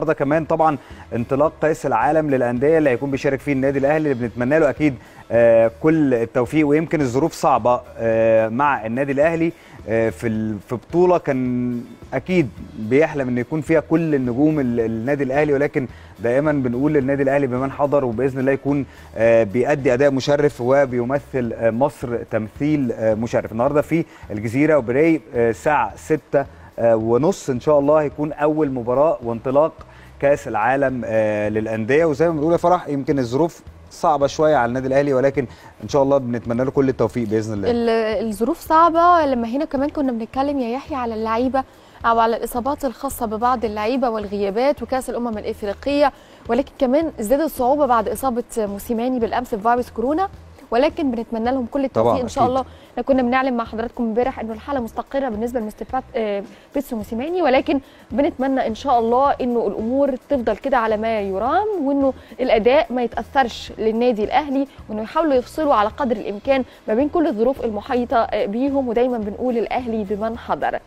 النهارده كمان طبعا انطلاق كأس العالم للأندية اللي هيكون بيشارك فيه النادي الأهلي اللي بنتمنى له أكيد آه، كل التوفيق. ويمكن الظروف صعبة آه، مع النادي الأهلي آه، في في بطولة كان أكيد بيحلم إن يكون فيها كل النجوم ال- النادي الأهلي. ولكن دائما بنقول للنادي الأهلي بمن حضر وبإذن الله يكون بيأدي أداء مشرف وبيمثل مصر تمثيل مشرف. النهارده في الجزيرة وبراي آه، الساعة 6 آه، ونص إن شاء الله هيكون أول مباراة وانطلاق كأس العالم آه، للأندية. وزي ما بنقول يا فرح يمكن الظروف صعبة شوية على النادي الأهلي ولكن إن شاء الله بنتمنى له كل التوفيق بإذن الله. ال- الظروف صعبة. لما هنا كمان كنا بنتكلم يا يحيى على اللعيبة أو على الإصابات الخاصة ببعض اللعيبة والغيابات وكأس الأمم الإفريقية ولكن كمان ازدادت صعوبة بعد إصابة موسيماني بالأمس بفيروس كورونا. ولكن بنتمنى لهم كل التوفيق إن شاء. الله إحنا كنا بنعلن مع حضراتكم امبارح إنه الحاله مستقرة بالنسبة لمستر آه، بيتسو موسيماني ولكن بنتمنى إن شاء الله إنه الأمور تفضل كده على ما يرام وإنه الأداء ما يتأثرش للنادي الأهلي وإنه يحاولوا يفصلوا على قدر الإمكان ما بين كل الظروف المحيطة آه، بيهم ودايما بنقول الأهلي بمن حضر